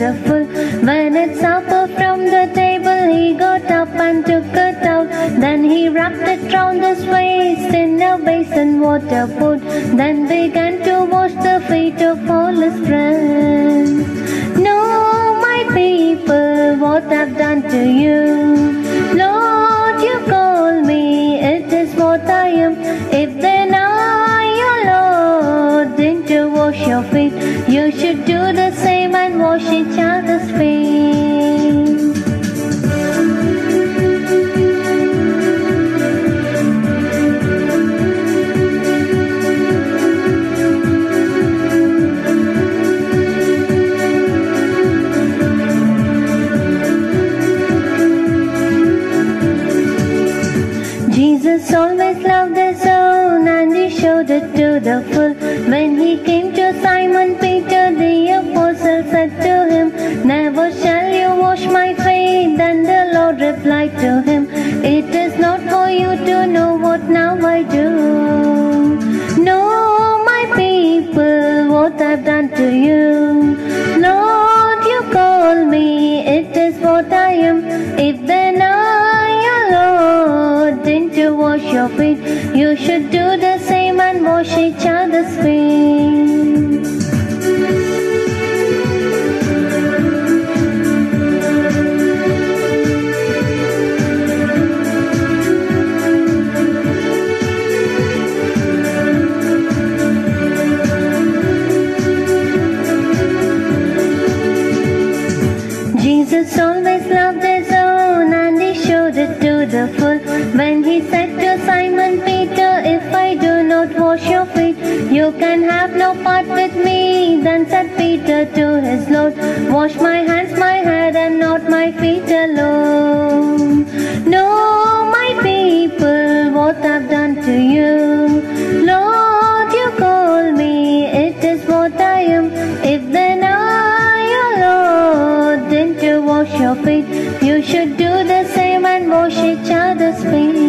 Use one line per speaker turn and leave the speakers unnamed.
When it's supper from the table, he got up and took it out. Then he wrapped it round his waist in a basin water poured. Then began to wash the feet of all his friends. No, my people, what I've done to you. Lord, Always loved his own and he showed it to the full. When he came to Simon Peter, the apostle said to him, Never shall you wash my feet. Then the Lord replied to him, It is not for you to know what now I do. No, my people, what I've done to you. Lord, you call me, it is what I am. If then I, didn't you wash your feet, you should do the same and wash each other's feet. Jesus wash your feet, you can have no part with me. Then said Peter to his Lord, Wash my hands, my head, and not my feet alone. No, my people, what I've done to you. Lord, you call me, it is what I am. If then I, your Lord, didn't you wash your feet? You should do the same and wash each other's feet.